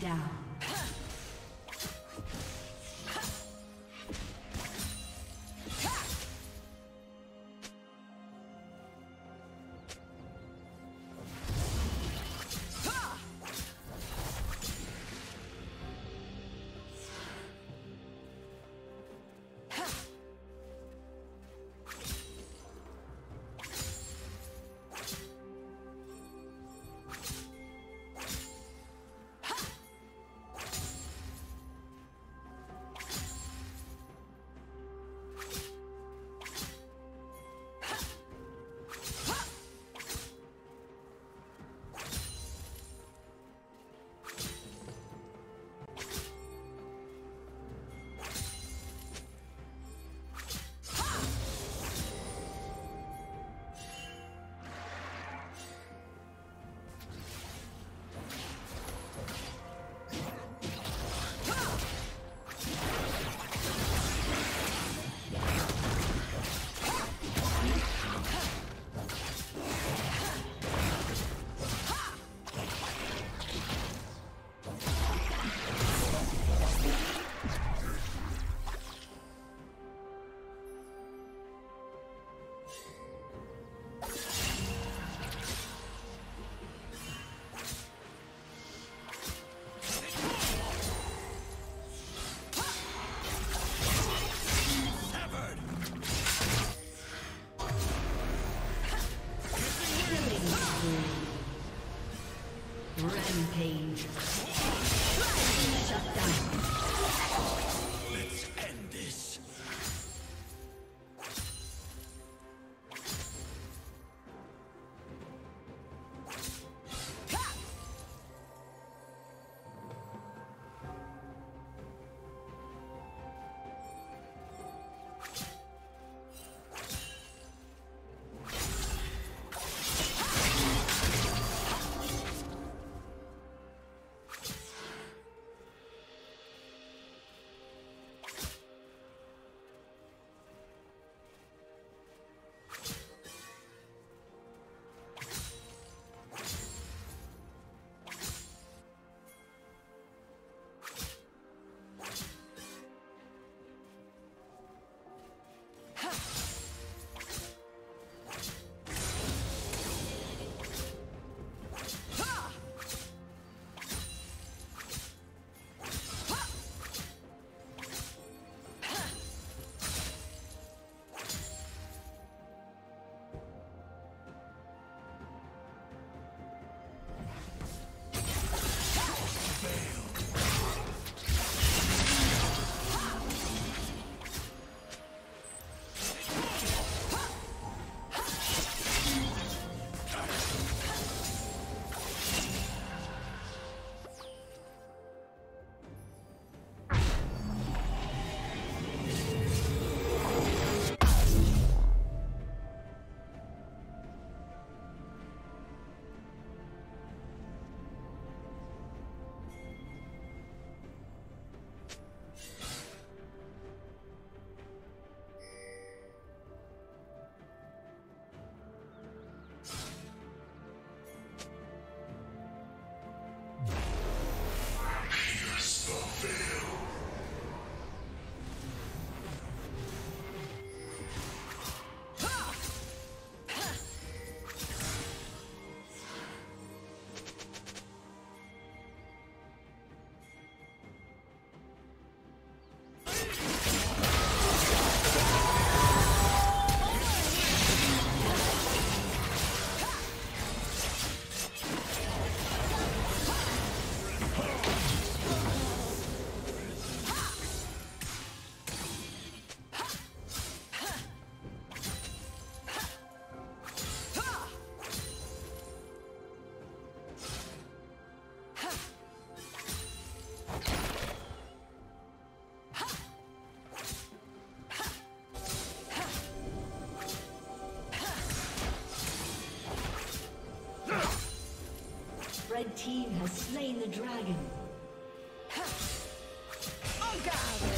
Down. Rampage. Shut down. Team has slain the dragon. On oh, guard!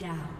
Down.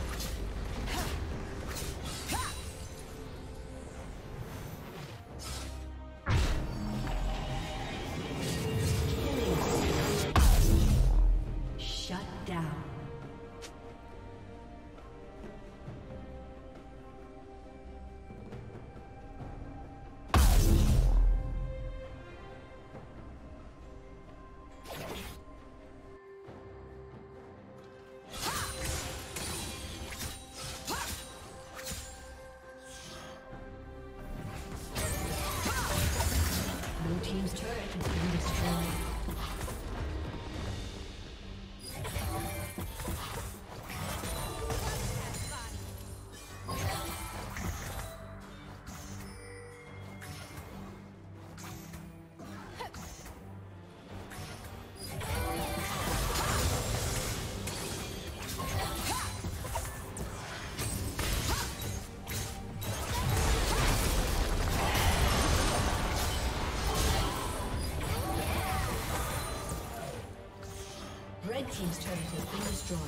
Team's turret has been destroyed.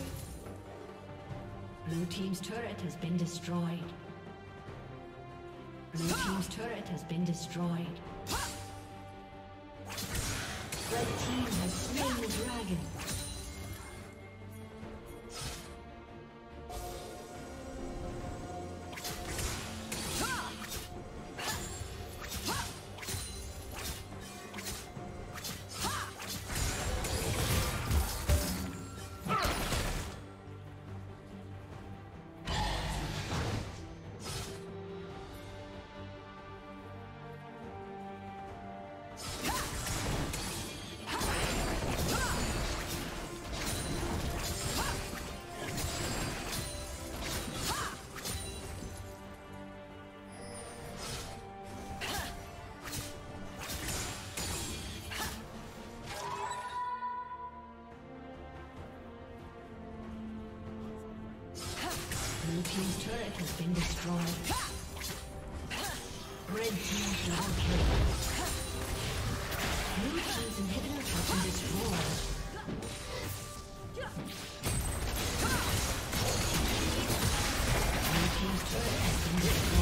Blue Team's turret has been destroyed. Blue team's turret has been destroyed. Red Team has slain Team's turret has been destroyed. Red Team double kill. Blue Team's has been destroyed. Blue Team's turret has been destroyed.